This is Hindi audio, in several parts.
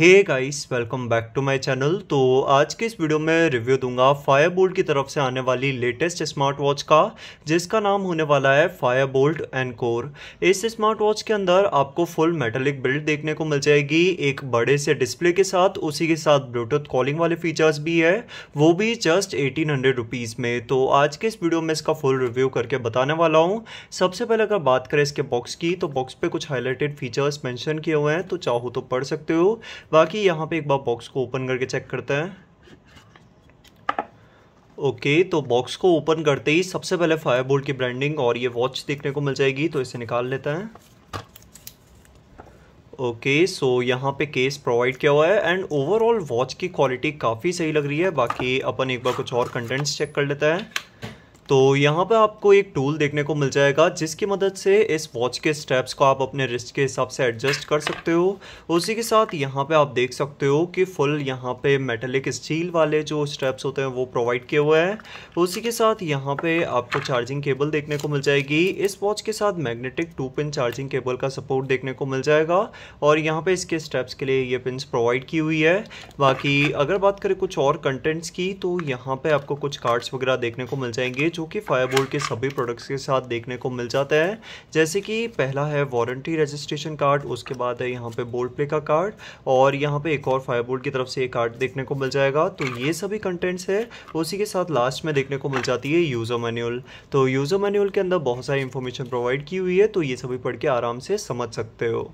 Hey guys welcome back to my channel तो आज के इस वीडियो में रिव्यू दूँगा फायर बोल्ट की तरफ़ से आने वाली लेटेस्ट स्मार्ट वॉच का, जिसका नाम होने वाला है फायर बोल्ट एंड कोर इस स्मार्ट वॉच के अंदर आपको फुल मेटेलिक बिल्ड देखने को मिल जाएगी। एक बड़े से डिस्प्ले के साथ, उसी के साथ ब्लूटूथ कॉलिंग वाले फीचर्स भी है। वो भी जस्ट एटीन हंड्रेड में। तो आज के इस वीडियो में इसका फुल रिव्यू करके बताने वाला हूँ। सबसे पहले अगर बात करें इसके बॉक्स की तो बॉक्स पे कुछ हाईलाइटेड फीचर्स मैंशन किए हुए हैं तो चाहो तो पढ़ सकते हो। बाकी यहाँ पे एक बार बॉक्स को ओपन करके चेक करते हैं। ओके okay, तो बॉक्स को ओपन करते ही सबसे पहले फायर बोल्ट की ब्रांडिंग और ये वॉच देखने को मिल जाएगी तो इसे निकाल लेते हैं। ओके सो यहाँ पे केस प्रोवाइड किया हुआ है एंड ओवरऑल वॉच की क्वालिटी काफ़ी सही लग रही है। बाकी अपन एक बार कुछ और कंटेंट्स चेक कर लेते हैं। तो यहाँ पे आपको एक टूल देखने को मिल जाएगा, जिसकी मदद से इस वॉच के स्टेप्स को आप अपने रिस्ट के हिसाब से एडजस्ट कर सकते हो। उसी के साथ यहाँ पे आप देख सकते हो कि फुल यहाँ पे मेटेलिक स्टील वाले जो स्टेप्स होते हैं, वो प्रोवाइड किए हुए हैं। उसी के साथ यहाँ पे आपको चार्जिंग केबल देखने को मिल जाएगी। इस वॉच के साथ magnetic two pin charging cable का सपोर्ट देखने को मिल जाएगा और यहाँ पर इसके स्टेप्स के लिए ये पिन प्रोवाइड की हुई है। बाकी अगर बात करें कुछ और कंटेंट्स की तो यहाँ पर आपको कुछ कार्ड्स वगैरह देखने को मिल जाएँगे जो कि फायरबोल्ट के सभी प्रोडक्ट्स के साथ देखने को मिल जाता है। जैसे कि पहला है वारंटी रजिस्ट्रेशन कार्ड उसके बाद है यहाँ पे बोल्ट प्ले का कार्ड और यहाँ पे एक और फायरबोल्ट की तरफ़ से एक कार्ड देखने को मिल जाएगा। तो ये सभी कंटेंट्स है, उसी के साथ लास्ट में देखने को मिल जाती है यूज़र मैनुअल तो यूज़र मैनुअल के अंदर बहुत सारी इन्फॉर्मेशन प्रोवाइड की हुई है तो ये सभी पढ़ के आराम से समझ सकते हो।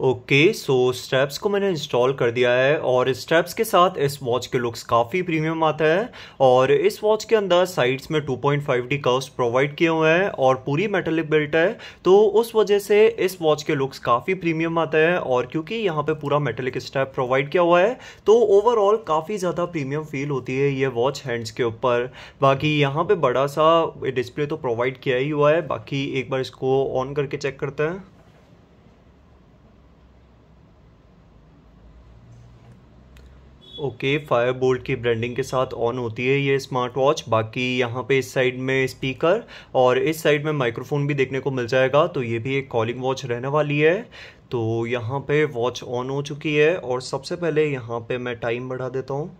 ओके सो स्टेप्स को मैंने इंस्टॉल कर दिया है और स्टेप्स के साथ इस वॉच के लुक्स काफ़ी प्रीमियम आता है और इस वॉच के अंदर साइड्स में 2.5 डी कर्व्स प्रोवाइड किए हुए हैं और पूरी मेटेलिक बेल्ट है। तो उस वजह से इस वॉच के लुक्स काफ़ी प्रीमियम आता है और क्योंकि यहाँ पे पूरा मेटेलिक स्टेप प्रोवाइड किया हुआ है तो ओवरऑल काफ़ी ज़्यादा प्रीमियम फील होती है ये वॉच हैंड्स के ऊपर। बाकी यहाँ पर बड़ा सा डिस्प्ले तो प्रोवाइड किया ही हुआ है। बाकी एक बार इसको ऑन करके चेक करते हैं। ओके फायर बोल्ट की ब्रांडिंग के साथ ऑन होती है ये स्मार्ट वॉच बाकी यहाँ पे इस साइड में स्पीकर और इस साइड में माइक्रोफोन भी देखने को मिल जाएगा। तो ये भी एक कॉलिंग वॉच रहने वाली है। तो यहाँ पे वॉच ऑन हो चुकी है और सबसे पहले यहाँ पे मैं टाइम बढ़ा देता हूँ।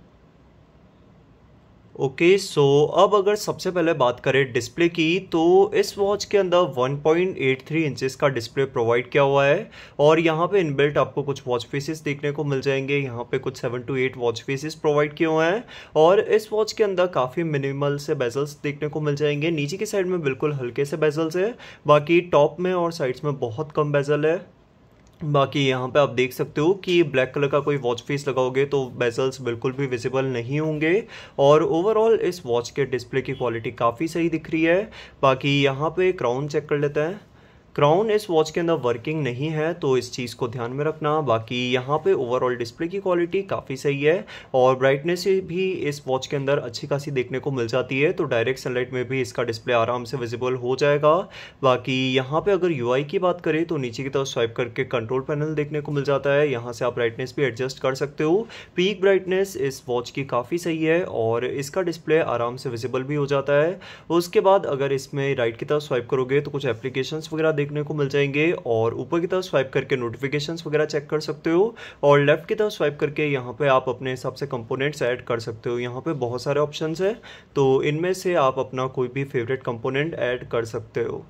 ओके okay, सो so, अब अगर सबसे पहले बात करें डिस्प्ले की तो इस वॉच के अंदर 1.83 इंचेस का डिस्प्ले प्रोवाइड किया हुआ है। और यहाँ पे इनबिल्ट आपको कुछ वॉच फेसेस देखने को मिल जाएँगे। यहाँ पे कुछ seven two eight watch faces provide किए हुए हैं। और इस वॉच के अंदर काफ़ी मिनिमल से बेजल्स देखने को मिल जाएँगे। नीचे की साइड में बिल्कुल हल्के से बेजल्स है। बाकी टॉप में और साइड्स में बहुत कम बेजल है। बाकी यहाँ पे आप देख सकते हो कि ब्लैक कलर का कोई वॉच फेस लगाओगे तो बेजल्स बिल्कुल भी विजिबल नहीं होंगे। और ओवरऑल इस वॉच के डिस्प्ले की क्वालिटी काफ़ी सही दिख रही है। बाकी यहाँ पे क्राउन चेक कर लेते हैं। क्राउन इस वॉच के अंदर वर्किंग नहीं है तो इस चीज़ को ध्यान में रखना। बाकी यहाँ पे ओवरऑल डिस्प्ले की क्वालिटी काफ़ी सही है और ब्राइटनेस भी इस वॉच के अंदर अच्छी खासी देखने को मिल जाती है तो डायरेक्ट सनलाइट में भी इसका डिस्प्ले आराम से विजिबल हो जाएगा। बाकी यहाँ पे अगर यूआई की बात करें तो नीचे की तरफ़ स्वाइप करके कंट्रोल पैनल देखने को मिल जाता है। यहाँ से आप ब्राइटनेस भी एडजस्ट कर सकते हो। पीक ब्राइटनेस इस वॉच की काफ़ी सही है और इसका डिस्प्ले आराम से विजिबल भी हो जाता है। उसके बाद अगर इसमें राइट की तरफ़ स्वाइप करोगे तो कुछ एप्लीकेशन वगैरह देखने को मिल जाएँगे और ऊपर की तरफ़ स्वाइप करके नोटिफिकेशंस वगैरह चेक कर सकते हो और लेफ़्ट की तरफ़ स्वाइप करके यहाँ पे आप अपने हिसाब से कंपोनेंट्स ऐड कर सकते हो। यहाँ पे बहुत सारे ऑप्शंस है तो इनमें से आप अपना कोई भी फेवरेट कंपोनेंट ऐड कर सकते हो।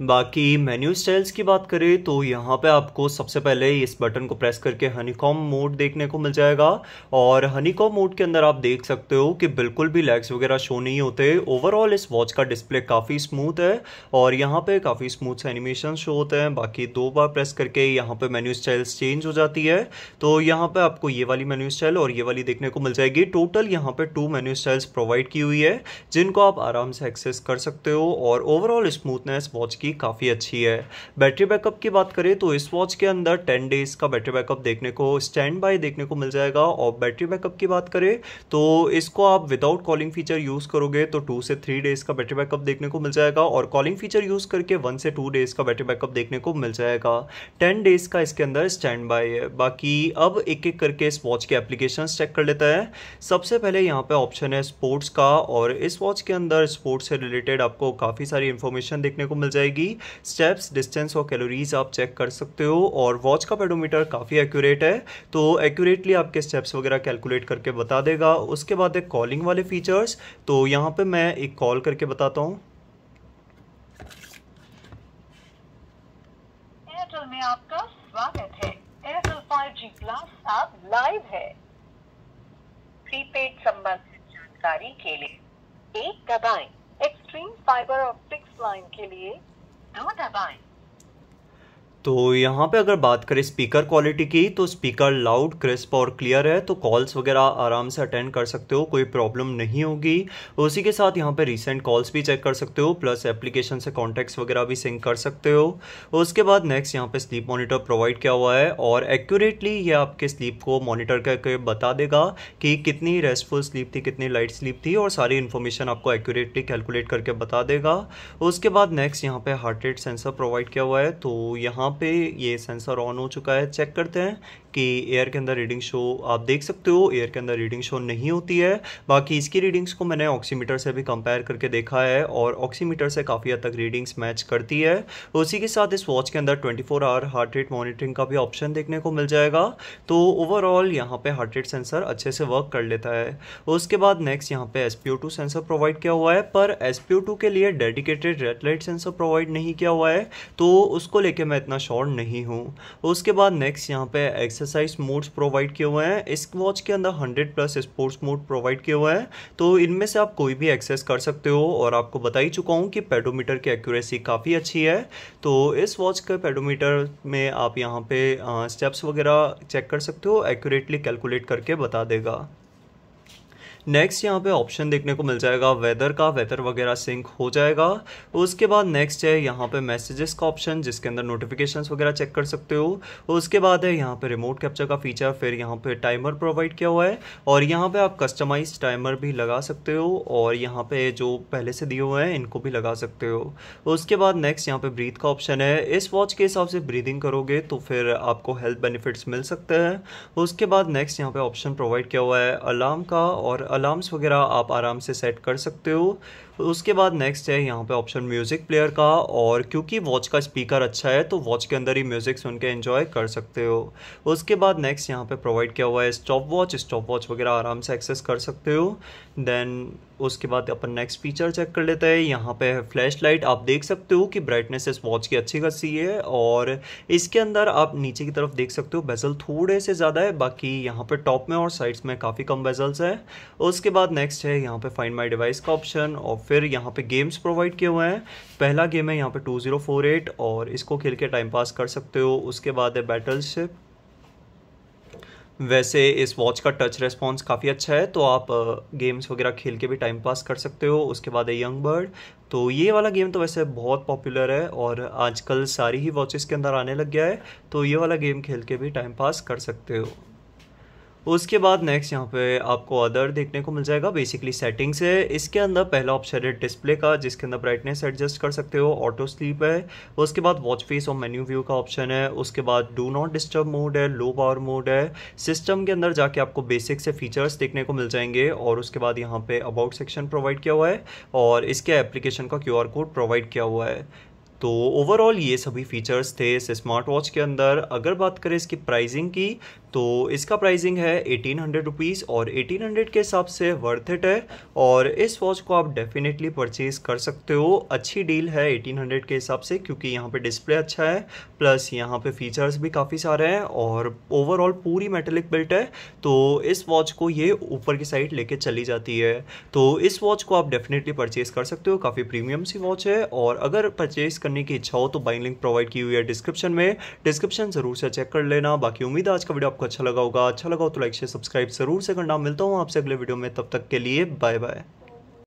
बाकी मेन्यू स्टाइल्स की बात करें तो यहाँ पे आपको सबसे पहले इस बटन को प्रेस करके हनीकॉम मोड देखने को मिल जाएगा। और हनीकॉम मोड के अंदर आप देख सकते हो कि बिल्कुल भी लैग्स वगैरह शो नहीं होते। ओवरऑल इस वॉच का डिस्प्ले काफ़ी स्मूथ है और यहाँ पे काफ़ी स्मूथ से एनिमेशन शो होते हैं। बाकी दो बार प्रेस करके यहाँ पे मेन्यू स्टाइल्स चेंज हो जाती है। तो यहाँ पर आपको ये वाली मेन्यू स्टाइल और ये वाली देखने को मिल जाएगी। टोटल यहाँ पर टू मेन्यू स्टाइल्स प्रोवाइड की हुई है, जिनको आप आराम से एक्सेस कर सकते हो। और ओवरऑल स्मूथनेस वॉच की की काफ़ी अच्छी है। बैटरी बैकअप की बात करें तो इस वॉच के अंदर टेन डेज़ का बैटरी बैकअप देखने को, स्टैंड बाय देखने को मिल जाएगा। और बैटरी बैकअप की बात करें तो इसको आप विदाउट कॉलिंग फीचर यूज़ करोगे तो टू से थ्री डेज़ का बैटरी बैकअप देखने को मिल जाएगा। और कॉलिंग फीचर यूज़ करके वन से टू डेज़ का बैटरी बैकअप देखने को मिल जाएगा। टेन डेज़ का इसके अंदर स्टैंड बाय है। बाकी अब एक एक करके इस वॉच के एप्लीकेशन चेक कर लेता है। सबसे पहले यहाँ पे ऑप्शन है स्पोर्ट्स का। और इस वॉच के अंदर स्पोर्ट्स से रिलेटेड आपको काफ़ी सारी इंफॉर्मेशन देखने को मिल जाएगी। जाएगी। स्टेप्स डिस्टेंस और कैलोरीज आप चेक कर सकते हो और वॉच का पेडोमीटर काफ़ी एक्यूरेट है। तो एक्यूरेटली आपके स्टेप्स वगैरह कैलकुलेट करके बता देगा। उसके बाद एक कॉलिंग वाले फीचर्स तो यहाँ पे मैं एक कॉल करके बताता हूँ। में आपका स्वागत एयरटेल 5G प्लस अब लाइव प्रीपेड संबंधित जानकारी के लिए एक दबाएँ। एक्सट्रीम फाइबर ऑप्टिक्स लाइन के लिए दो दबाएँ तो यहाँ पे अगर बात करें स्पीकर क्वालिटी की तो स्पीकर लाउड क्रिस्प और क्लियर है तो कॉल्स वगैरह आराम से अटेंड कर सकते हो, कोई प्रॉब्लम नहीं होगी। उसी के साथ यहाँ पे रिसेंट कॉल्स भी चेक कर सकते हो प्लस एप्लीकेशन से कॉन्टैक्ट्स वगैरह भी सिंक कर सकते हो। उसके बाद नेक्स्ट यहाँ पे स्लीप मॉनिटर प्रोवाइड किया हुआ है, और एक्यूरेटली ये आपके स्लीप को मॉनिटर करके बता देगा कि कितनी रेस्टफुल स्लीप थी, कितनी लाइट स्लीप थी, और सारी इन्फॉर्मेशन आपको एक्यूरेटली कैलकुलेट करके बता देगा। उसके बाद नेक्स्ट यहाँ पे हार्ट रेट सेंसर प्रोवाइड किया हुआ है तो यहाँ पे ये सेंसर ऑन हो चुका है। चेक करते हैं कि एयर के अंदर रीडिंग शो आप देख सकते हो एयर के अंदर रीडिंग शो नहीं होती है। बाकी इसकी रीडिंग्स को मैंने ऑक्सीमीटर से भी कंपेयर करके देखा है और ऑक्सीमीटर से काफ़ी हद तक रीडिंग्स मैच करती है। उसी के साथ इस वॉच के अंदर 24 आवर हार्ट रेट मॉनिटरिंग का भी ऑप्शन देखने को मिल जाएगा। तो ओवरऑल यहाँ पे हार्ट रेट सेंसर अच्छे से वर्क कर लेता है। उसके बाद नेक्स्ट यहाँ पे एस सेंसर प्रोवाइड किया हुआ है, पर एस के लिए dedicated red light sensor provide नहीं किया हुआ है। तो उसको लेके मैं इतना श्योर नहीं हूँ। उसके बाद नेक्स्ट यहाँ पे एक्सरसाइज मोड्स प्रोवाइड किए हुए हैं। इस वॉच के अंदर 100 प्लस स्पोर्ट्स मोड प्रोवाइड किए हुए हैं। तो इनमें से आप कोई भी एक्सेस कर सकते हो और आपको बता ही चुका हूँ कि पेडोमीटर की एक्यूरेसी काफ़ी अच्छी है। तो इस वॉच के पेडोमीटर में आप यहाँ पे स्टेप्स वगैरह चेक कर सकते हो। एक्यूरेटली कैलकुलेट करके बता देगा। नेक्स्ट यहाँ पे ऑप्शन देखने को मिल जाएगा वेदर का वेदर वगैरह सिंक हो जाएगा। उसके बाद नेक्स्ट है यहाँ पे मैसेजेस का ऑप्शन जिसके अंदर नोटिफिकेशंस वगैरह चेक कर सकते हो। उसके बाद है यहाँ पे रिमोट कैप्चर का फीचर फिर यहाँ पे टाइमर प्रोवाइड किया हुआ है। और यहाँ पे आप कस्टमाइज टाइमर भी लगा सकते हो, और यहाँ पे जो पहले से दिए हुए हैं, इनको भी लगा सकते हो। उसके बाद नेक्स्ट यहाँ पे ब्रीथ का ऑप्शन है। इस वॉच के हिसाब से ब्रीदिंग करोगे तो फिर आपको हेल्थ बेनिफिट्स मिल सकते हैं। उसके बाद नेक्स्ट यहाँ पे ऑप्शन प्रोवाइड किया हुआ है अलार्म का, और अलार्म्स वगैरह आप आराम से सेट कर सकते हो। उसके बाद नेक्स्ट है यहाँ पे ऑप्शन म्यूज़िक प्लेयर का और क्योंकि वॉच का स्पीकर अच्छा है तो वॉच के अंदर ही म्यूज़िक सुन के इन्जॉय कर सकते हो। उसके बाद नेक्स्ट यहाँ पे प्रोवाइड किया हुआ है स्टॉप वॉच स्टॉप वॉच वगैरह आराम से एक्सेस कर सकते हो। देन उसके बाद अपन नेक्स्ट फीचर चेक कर लेते हैं। यहाँ पे फ्लैश लाइट आप देख सकते हो कि ब्राइटनेस इस वॉच की अच्छी खासी है और इसके अंदर आप नीचे की तरफ़ देख सकते हो बेजल थोड़े से ज़्यादा है। बाकी यहाँ पे टॉप में और साइड्स में काफ़ी कम बेजल्स है। उसके बाद नेक्स्ट है यहाँ पे फाइंड माई डिवाइस का ऑप्शन और फिर यहाँ पे गेम्स प्रोवाइड किए हुए हैं। पहला गेम है यहाँ पे टू और इसको खेल के टाइम पास कर सकते हो। उसके बाद है बैटलशिप वैसे इस वॉच का टच रेस्पॉन्स काफ़ी अच्छा है तो आप गेम्स वगैरह खेल के भी टाइम पास कर सकते हो। उसके बाद है यंग बर्ड तो ये वाला गेम तो वैसे बहुत पॉपुलर है और आजकल सारी ही वॉचेस के अंदर आने लग गया है तो ये वाला गेम खेल के भी टाइम पास कर सकते हो। उसके बाद नेक्स्ट यहाँ पे आपको अदर देखने को मिल जाएगा बेसिकली सेटिंग्स है। इसके अंदर पहला ऑप्शन है डिस्प्ले का, जिसके अंदर ब्राइटनेस एडजस्ट कर सकते हो ऑटो स्लीप है। उसके बाद वॉच फेस और मेन्यू व्यू का ऑप्शन है। उसके बाद डू नॉट डिस्टर्ब मोड है लो पावर मोड है। सिस्टम के अंदर जाके आपको बेसिक से फीचर्स देखने को मिल जाएँगे और उसके बाद यहाँ पे अबाउट सेक्शन प्रोवाइड किया हुआ है और इसके एप्लीकेशन का क्यूआर कोड प्रोवाइड किया हुआ है। तो ओवरऑल ये सभी फीचर्स थे इस स्मार्ट वॉच के अंदर। अगर बात करें इसकी प्राइसिंग की तो इसका प्राइसिंग है एटीन हंड्रेड रुपीज़ और एटीन हंड्रेड के हिसाब से वर्थ इट है। और इस वॉच को आप डेफिनेटली परचेज़ कर सकते हो। अच्छी डील है एटीन हंड्रेड के हिसाब से, क्योंकि यहाँ पे डिस्प्ले अच्छा है प्लस यहाँ पे फीचर्स भी काफ़ी सारे हैं और ओवरऑल पूरी मेटेलिक बिल्ट है। तो इस वॉच को ये ऊपर की साइड लेके चली जाती है। तो इस वॉच को आप डेफिनेटली परचेज़ कर सकते हो। काफ़ी प्रीमियम सी वॉच है और अगर परचेज़ करने की इच्छा हो तो बाइंग लिंक प्रोवाइड की हुई है डिस्क्रिप्शन में। डिस्क्रिप्शन ज़रूर से चेक कर लेना। बाकी उम्मीद है आज का वीडियो आपको अच्छा लगा होगा। अच्छा लगा हो तो लाइक से सब्सक्राइब ज़रूर से करना। मिलता हूँ आपसे अगले वीडियो में। तब तक के लिए बाय बाय